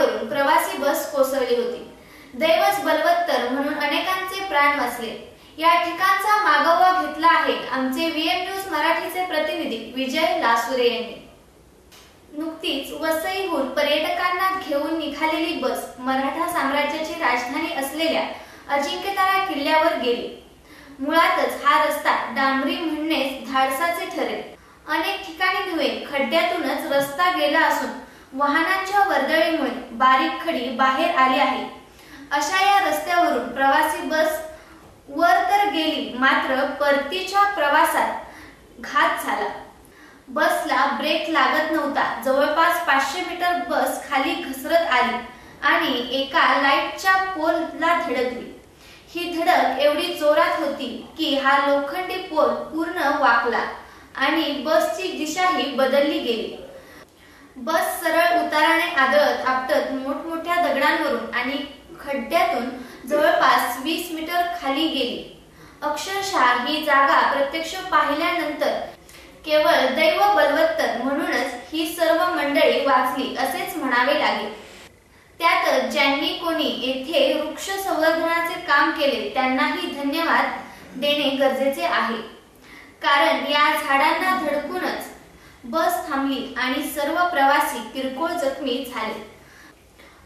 रस्त्यावरून प्रवासी बस कोसळली होती. दैवच बलवत्तर म्हणून अनेकांचे प्राण वाचले. या ठिकाणचा मागोवा घेतला आहे आमचे व्हीएम न्यूज मराठीचे प्रतिनिधी विजय लासुरे यांनी. नुकतीच वसईहून पर्यटकांना घेऊन निघालेली बस मराठा साम्राज्याची राजधानी असलेल्या अजिंक्यतारा किल्ल्यावर गेली. मुळातच हा रस्ता डांबरी म्हणणेच धाडसाचे ठरेल. अनेक ठिकाणी नव्हे खड्ड्यातूनच रस्ता गेला असून वाहनांच्या वर्दळीमुळे बारीक खडी बाहेर आली आहे अशा या रस्त्यावरून प्रवासी बस वर तर गेली मात्र परतीच्या प्रवासात घात झाला. बसला ब्रेक लागत नव्हता. जवळपास पाचशे मीटर बस खाली घसरत आली आणि एका लाईटच्या पोलला धडकली. ही धडक एवढी जोरात होती की हा लोखंडी पोल पूर्ण वाकला आणि बसची दिशाही बदलली गेली. बस सरळ उताराने आदळत आपटत मोठमोठ्या दगडांवरून आणि खड्ड्यातून जवळपास वीस मीटर खाली गेली. अक्षरशः ही जागा प्रत्यक्ष पाहिल्यानंतर केवळ दैव बलवत्तर म्हणूनच ही सर्व मंडळी वाचली असेच म्हणावे लागेल. त्यातच ज्यांनी कोणी येथे वृक्ष संवर्धनाचे काम केले त्यांनाही धन्यवाद देणे गरजेचे आहे. कारण या झाडांना धडकूनच बस थांबली आणि सर्व प्रवासी किरकोळ जखमी झाले.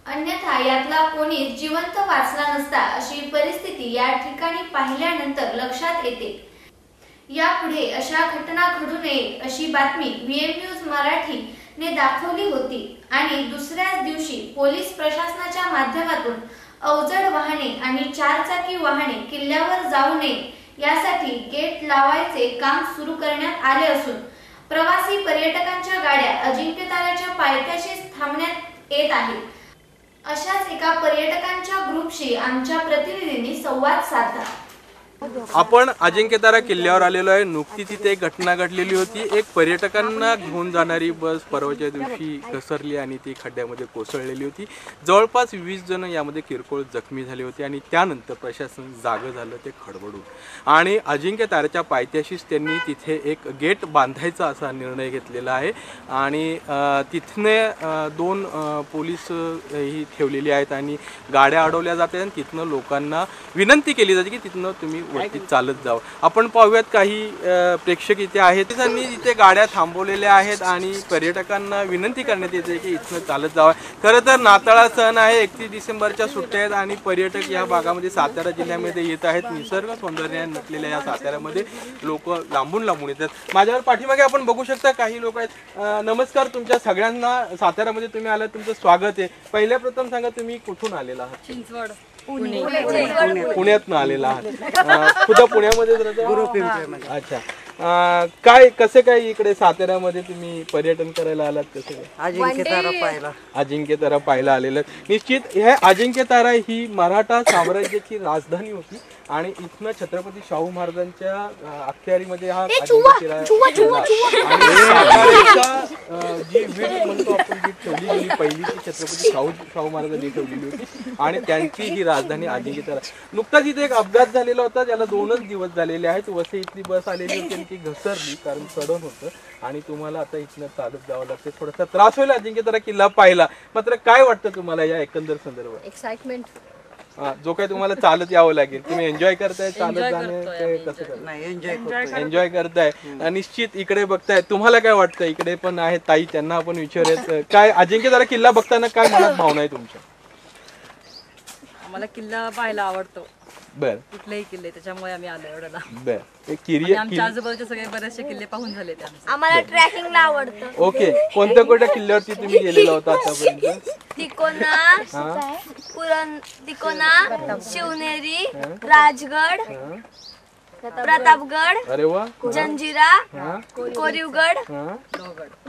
अन्यथा यातला कोणीच जिवंत वाचला नसता अशी परिस्थिती या ठिकाणी पाहिल्यानंतर लक्षात येते. यापुढे अशा घटना घडू नये अशी बातमी व्हीएम न्यूज मराठी ने दाखवली होती आणि दुसऱ्याच दिवशी पोलीस प्रशासनाच्या माध्यमातून अवजड वाहने आणि चारचाकी वाहने किल्ल्यावर जाऊ नये यासाठी गेट लावायचे काम सुरू करण्यात आले असून प्रवासी पर्यटकांच्या गाड्या अजिंक्यताऱ्याच्या पायथ्याशी थांबण्यात येत आहेत. अशाच एका पर्यटकांच्या ग्रुपशी आमच्या प्रतिनिधींनी संवाद साधला. आपण अजिंक्यतारा किल्ल्यावर आलेलो आहे. नुकतीच इथे एक घटना घडलेली होती. एक पर्यटकांना घेऊन जाणारी बस परवाच्या दिवशी घसरली आणि ती खड्ड्यामध्ये कोसळलेली होती. जवळपास वीस जण यामध्ये किरकोळ जखमी झाले होते आणि त्यानंतर प्रशासन जागं झालं ते खडबडून. आणि अजिंक्यताऱ्याच्या पायथ्याशीच त्यांनी तिथे एक गेट बांधायचा असा निर्णय घेतलेला आहे. आणि तिथने दोन पोलीस ही ठेवलेली आहेत आणि गाड्या अडवल्या जातात आणि तिथनं लोकांना विनंती केली जाते की तिथनं तुम्ही वरती चालत जावं. आपण पाहूयात काही प्रेक्षक इथे आहेत. त्यांनी इथे गाड्या थांबवलेल्या आहेत आणि पर्यटकांना विनंती करण्यात येते की इथनं चालत जावं. खरं तर नाताळा सण आहे एकतीस डिसेंबरच्या सुट्ट्या आहेत आणि पर्यटक या भागामध्ये सातारा जिल्ह्यामध्ये येत आहेत. निसर्ग सौंदर्याने नटलेल्या या साताऱ्यामध्ये लोक लांबून लांबून येतात. माझ्यावर पाठीमागे आपण बघू शकता काही लोक आहेत. नमस्कार तुमच्या सगळ्यांना. साताऱ्यामध्ये तुम्ही आलात तुमचं स्वागत आहे. पहिल्या प्रथम सांगा तुम्ही कुठून आलेला आहात? चिंचवड. पुण्यातनं आलेला आहात. खुद्द पुण्यामध्ये अच्छा. अं, काय कसे काय इकडे साताऱ्यामध्ये तुम्ही पर्यटन करायला आलात कसे काय? अजिंक्य तारा पाहिला अजिंक्य तारा पाहायला आलेलं. निश्चित हे अजिंक्य तारा ही मराठा साम्राज्याची राजधानी होती आणि इथनं छत्रपती शाहू महाराजांच्या अं, अखत्यारीमध्ये हा अजिंक्य तारा. आणि साताऱ्याचा अं, जी वीट म्हणतो आपण जी ठेवली गेली पहिली ती छत्रपती शाहू शाहू महाराजांनी ठेवलेली होती. आणि त्यांची ही राजधानी अजिंक्य तारा. नुकताच इथे एक अपघात झालेला होता ज्याला दोनच दिवस झालेले आहेत. वसई इथली बस आलेली होती आणि ती घसरली कारण चढण होतं. आणि तुम्हाला आता इथनं चालत जावं लागतं थोडासा त्रास होईल अजिंक्य तारा किल्ला पाहिला. मात्र काय वाटतं तुम्हाला या एकंदर संदर्भात? एक्साइटमेंट हा, जो काही तुम्हाला चालत यावं लागेल. तुम्ही एन्जॉय करताय चालत जाणे ते कसं करताय? नाही एन्जॉय करतो एन्जॉय करताय. आणि निश्चित इकडे बघताय. तुम्हाला काय वाटतं? इकडे पण आहेत ताई त्यांना आपण विचारूयात काय अजिंक्य तारा किल्ला बघताना काय मनात भावना आहे तुमच्या? आम्हाला किल्ला पाहायला आवडतो. बर. कुठलेही किल्ले त्याच्यामुळे आम्ही आलो एवढ्याला बर. एक आणि किरिय आमच्या आजूबाजूचे सगळे बरेचसे किल्ले पाहून झाले ते आमचे. आम्हाला ट्रॅकिंगला आवडतं. ओके. कोणत्या कोणत्या किल्ल्यावरती तुम्ही गेलेला होता आतापर्यंत? तिकोना हा? पुरण तिकोना शिवनेरी राजगड प्रतापगड. अरे वा. जंजिरा. कोरीवगड.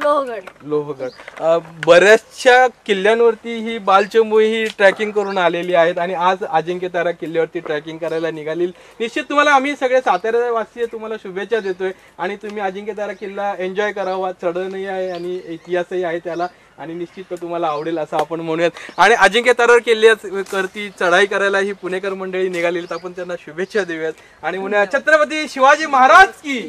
लोहगड. लोहगड. अ, बऱ्याचशा किल्ल्यांवरती ही बालचंबू ही ट्रॅकिंग करून आलेली आहेत आणि आज अजिंक्य तारा किल्ल्यावरती ट्रॅकिंग करायला निघाली निश्चित तुम्हाला आम्ही सगळे सातारा वासी तुम्हाला शुभेच्छा देतोय आणि तुम्ही अजिंक्य तारा किल्ला एन्जॉय करावा. चढणही आहे आणि इतिहासही आहे त्याला. आणि निश्चित तुम्हाला आवडेल असं आपण म्हणूयात. आणि अजिंक्य तरार केली करती चढाई करायला ही पुणेकर मंडळी निघालेली आपण त्यांना शुभेच्छा देऊयात. आणि म्हणूया छत्रपती शिवाजी महाराज की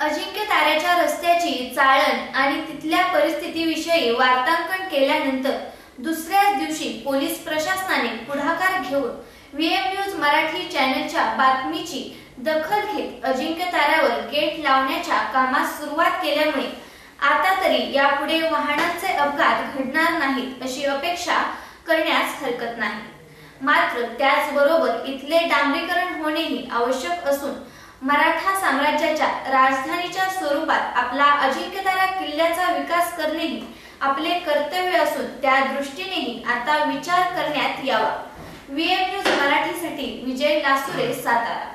अजिंक्य ताऱ्याच्या रस्त्याची चाळण आणि तिथल्या परिस्थितीविषयी वार्तांकन केल्यानंतर दुसऱ्याच दिवशी पोलीस प्रशासनाने पुढाकार घेऊन व्हीएम न्यूज मराठी चॅनलच्या बातमीची दखल घेत अजिंक्य ताऱ्यावर गेट लावण्याच्या कामास सुरुवात केल्यामुळे आता तरी यापुढे वाहनांचे अपघात घडणार नाहीत अशी अपेक्षा करण्यास हरकत नाही. मात्र त्याचबरोबर इथले डांबरीकरण होणेही आवश्यक असून मराठा साम्राज्याच्या राजधानीच्या स्वरूपात आपला अजिंक्यतारा किल्ल्याचा विकास करणेही आपले कर्तव्य असून त्या दृष्टीनेही आता विचार करण्यात यावा. व्हीएम न्यूज मराठीसाठी विजय लासुरे सातारा.